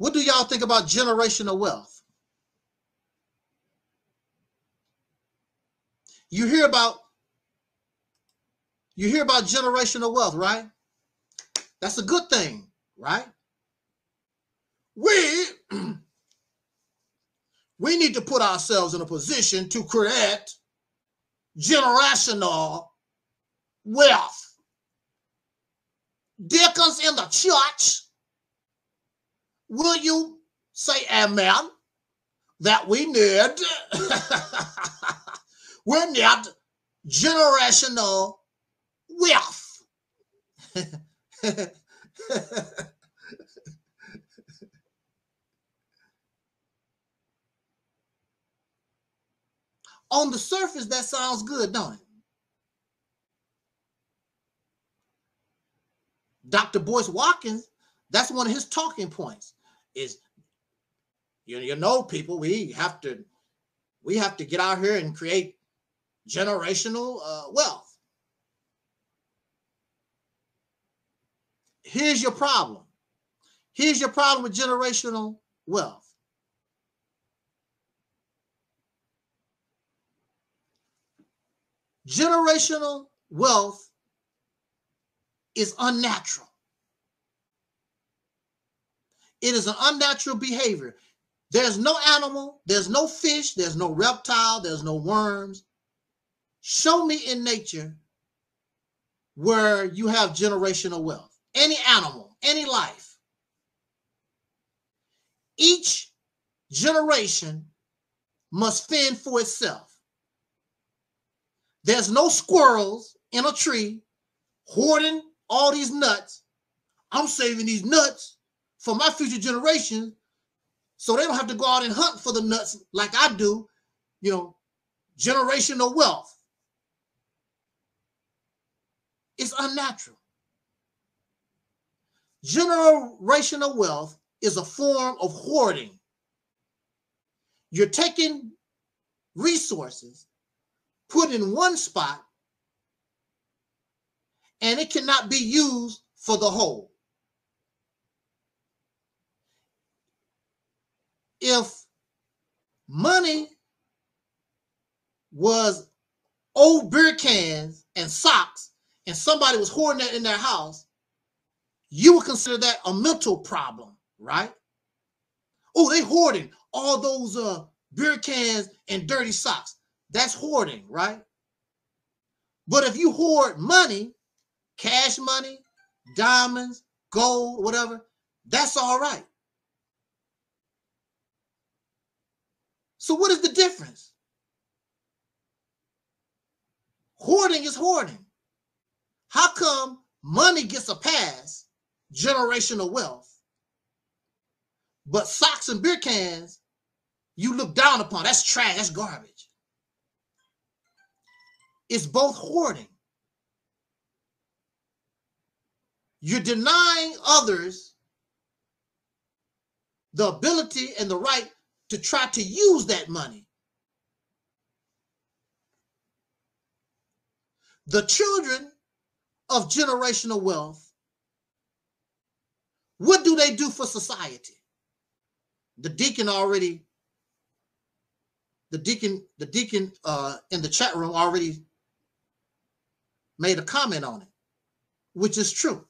What do y'all think about generational wealth? You hear about you hear about generational wealth, right? That's a good thing, right? We we need to put ourselves in a position to create generational wealth. Deacons in the church Will you say amen? That we need, we need generational wealth. On the surface, that sounds good, don't it? Dr. Boyce Watkins, that's one of his talking points is you, you know people we have to we have to get out here and create generational uh, wealth. Here's your problem. Here's your problem with generational wealth. Generational wealth is unnatural it is an unnatural behavior. There's no animal, there's no fish, there's no reptile, there's no worms. Show me in nature where you have generational wealth. Any animal, any life. Each generation must fend for itself. There's no squirrels in a tree hoarding all these nuts. I'm saving these nuts for my future generation so they don't have to go out and hunt for the nuts like I do, you know, generational wealth. It's unnatural. Generational wealth is a form of hoarding. You're taking resources, put in one spot, and it cannot be used for the whole. If money was old beer cans and socks and somebody was hoarding that in their house, you would consider that a mental problem, right? Oh, they hoarding all those uh, beer cans and dirty socks. That's hoarding, right? But if you hoard money, cash money, diamonds, gold, whatever, that's all right. So what is the difference? Hoarding is hoarding. How come money gets a pass, generational wealth, but socks and beer cans you look down upon? That's trash, that's garbage. It's both hoarding. You're denying others the ability and the right to try to use that money. The children of generational wealth, what do they do for society? The deacon already, the deacon, the deacon uh, in the chat room already made a comment on it, which is true.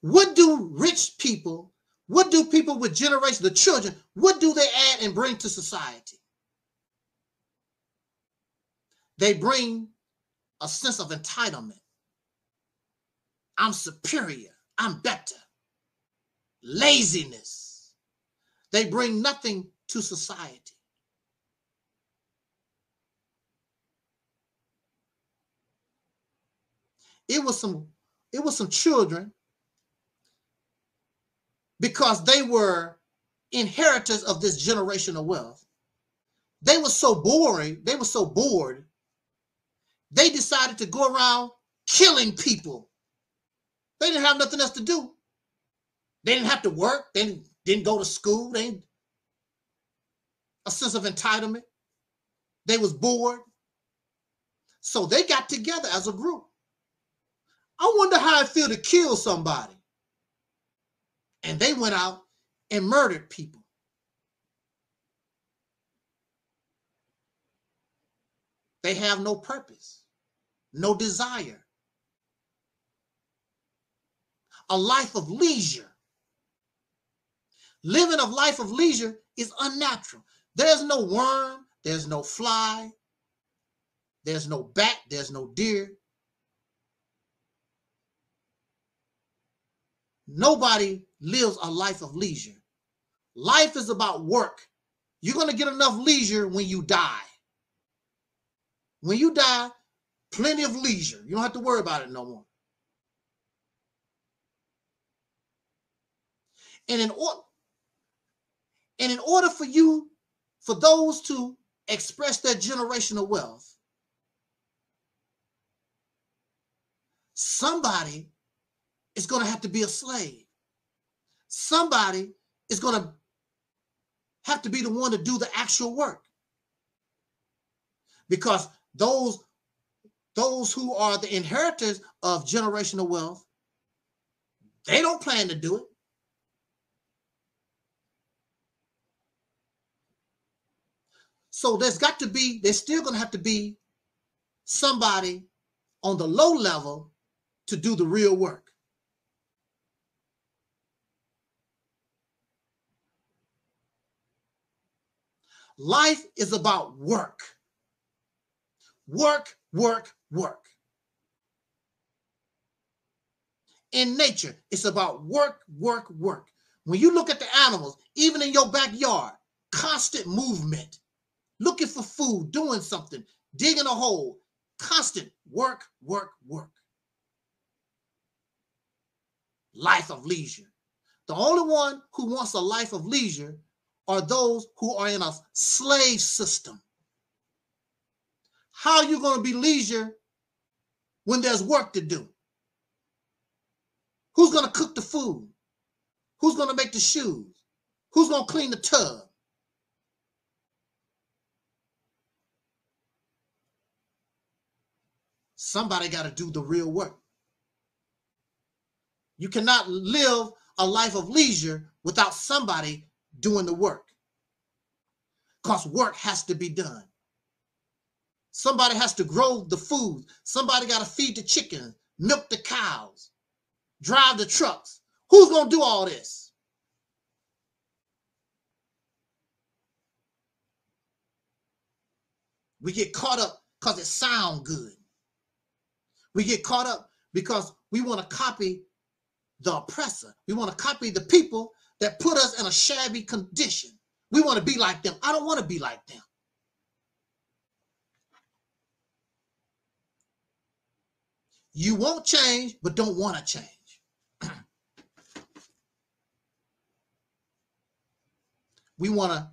What do rich people what do people with generations, the children, what do they add and bring to society? They bring a sense of entitlement. I'm superior. I'm better. Laziness. They bring nothing to society. It was some it was some children because they were inheritors of this generational wealth. They were so boring, they were so bored, they decided to go around killing people. They didn't have nothing else to do. They didn't have to work. They didn't, go to school. They didn't, a sense of entitlement. They was bored. So they got together as a group. I wonder how it feel to kill somebody. And they went out and murdered people. They have no purpose, no desire. A life of leisure. Living a life of leisure is unnatural. There's no worm, there's no fly, there's no bat, there's no deer. Nobody lives a life of leisure. Life is about work. You're going to get enough leisure when you die. When you die, plenty of leisure. You don't have to worry about it no more. And in order and in order for you, for those to express their generational wealth, somebody is going to have to be a slave. Somebody is going to have to be the one to do the actual work. Because those those who are the inheritors of generational wealth, they don't plan to do it. So there's got to be, there's still going to have to be somebody on the low level to do the real work. Life is about work. Work, work, work. In nature, it's about work, work, work. When you look at the animals, even in your backyard, constant movement, looking for food, doing something, digging a hole, constant work, work, work. Life of leisure. The only one who wants a life of leisure are those who are in a slave system. How are you going to be leisure when there's work to do? Who's going to cook the food? Who's going to make the shoes? Who's going to clean the tub? Somebody got to do the real work. You cannot live a life of leisure without somebody doing the work. Because work has to be done. Somebody has to grow the food. Somebody got to feed the chickens, milk the cows, drive the trucks. Who's going to do all this? We get caught up because it sounds good. We get caught up because we want to copy the oppressor. We want to copy the people that put us in a shabby condition. We want to be like them. I don't want to be like them. You won't change, but don't want to change. we want to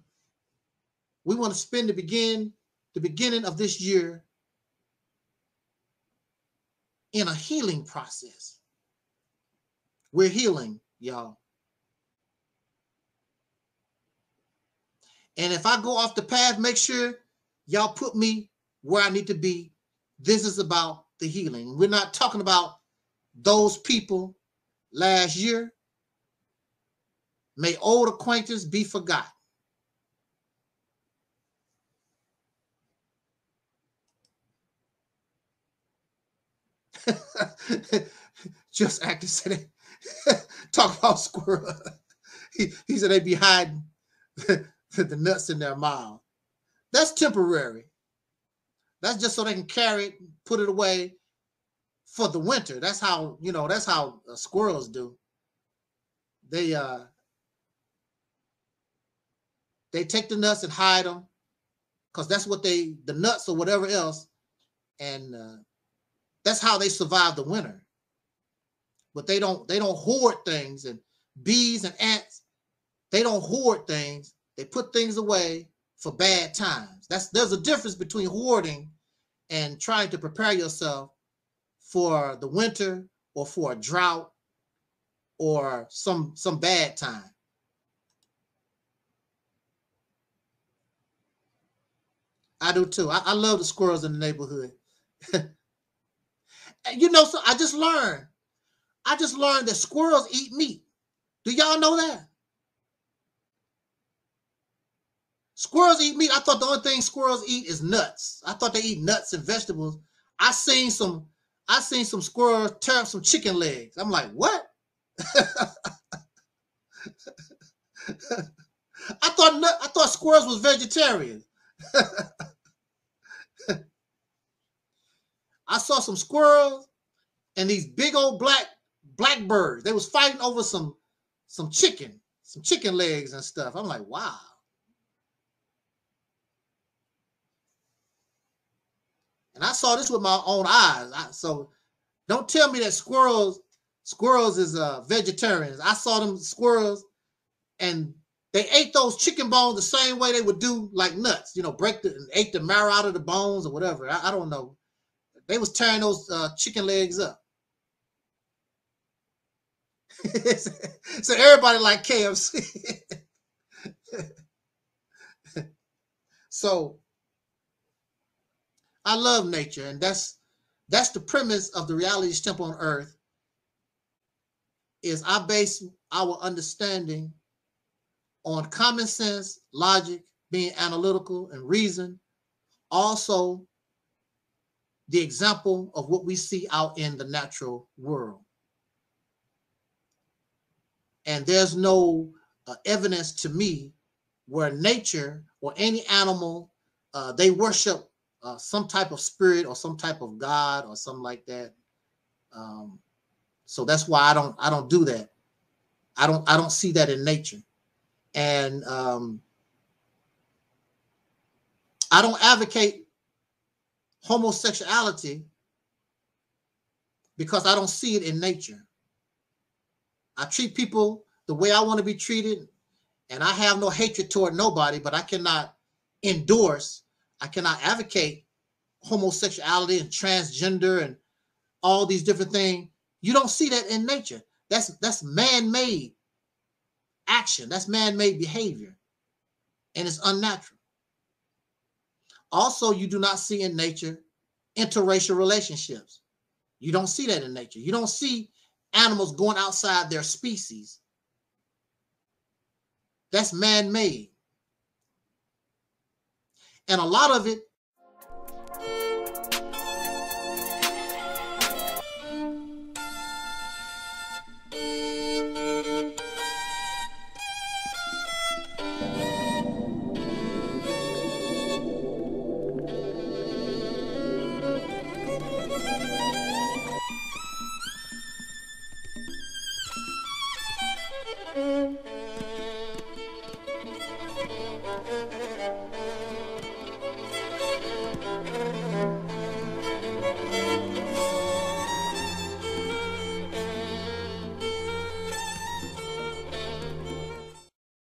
we want to spend the begin the beginning of this year in a healing process. We're healing, y'all. And if I go off the path, make sure y'all put me where I need to be. This is about the healing. We're not talking about those people last year. May old acquaintance be forgotten. Just actor said talk about squirrel. He, he said they be hiding the nuts in their mouth. That's temporary. That's just so they can carry it, put it away for the winter. That's how you know. That's how uh, squirrels do. They uh they take the nuts and hide them because that's what they the nuts or whatever else, and uh, that's how they survive the winter. But they don't they don't hoard things and bees and ants. They don't hoard things. They put things away for bad times. That's there's a difference between hoarding and trying to prepare yourself for the winter or for a drought or some some bad time. I do too. I, I love the squirrels in the neighborhood. you know, so I just learned. I just learned that squirrels eat meat. Do y'all know that? Squirrels eat meat. I thought the only thing squirrels eat is nuts. I thought they eat nuts and vegetables. I seen some I seen some squirrels tear up some chicken legs. I'm like, what? I thought I thought squirrels was vegetarian. I saw some squirrels and these big old black blackbirds. They was fighting over some some chicken, some chicken legs and stuff. I'm like, wow. And I saw this with my own eyes. I, so don't tell me that squirrels squirrels is uh vegetarians. I saw them squirrels and they ate those chicken bones the same way they would do like nuts, you know, break the and ate the marrow out of the bones or whatever. I, I don't know. They was tearing those uh, chicken legs up. so everybody like KFC. so I love nature, and that's that's the premise of the reality temple on earth. Is I base our understanding on common sense, logic, being analytical and reason. Also, the example of what we see out in the natural world. And there's no uh, evidence to me where nature or any animal uh, they worship uh, some type of spirit or some type of god or something like that. Um, so that's why I don't I don't do that. I don't I don't see that in nature, and um, I don't advocate homosexuality because I don't see it in nature. I treat people the way I want to be treated, and I have no hatred toward nobody, but I cannot endorse I cannot advocate homosexuality and transgender and all these different things. You don't see that in nature. That's that's man-made action. That's man-made behavior. And it's unnatural. Also, you do not see in nature interracial relationships. You don't see that in nature. You don't see animals going outside their species. That's man-made. And a lot of it